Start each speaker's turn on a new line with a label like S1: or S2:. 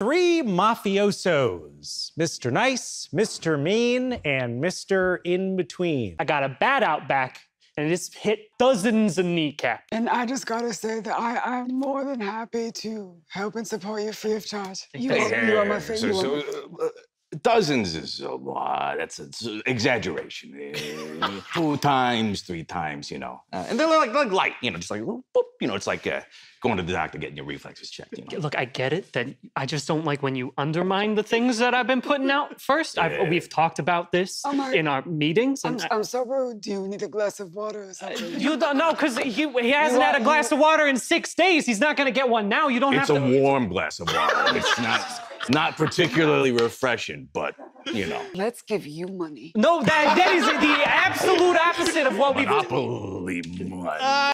S1: Three mafiosos Mr. Nice, Mr. Mean, and Mr. In Between.
S2: I got a bat out back, and it's hit dozens of kneecaps.
S3: And I just gotta say that I, I'm more than happy to help and support you free of charge. You,
S2: Thank
S3: are, you are my favorite.
S4: so, uh, uh, dozens is a lot. That's an exaggeration. Uh, Two times, three times, you know. Uh, and they're like, like light, you know, just like, boop, you know, it's like uh, going to the doctor getting your reflexes checked. You know?
S2: Look, I get it that I just don't like when you undermine the things that I've been putting out first.
S4: Yeah.
S2: I've, we've talked about this
S3: Oh
S2: in our meetings.
S3: I'm,
S2: And I-
S3: I'm so rude. Do you need a glass of water or something?
S2: you don't know because he, he hasn't had a glass of water in six days. He's not going to get one now. You don't
S4: It's a
S2: have to.
S4: It's a warm glass of water. It's not not particularly refreshing, but you know,
S3: Let's give you money.
S2: No, that, that is the absolute opposite of what we've.
S4: monopoly money.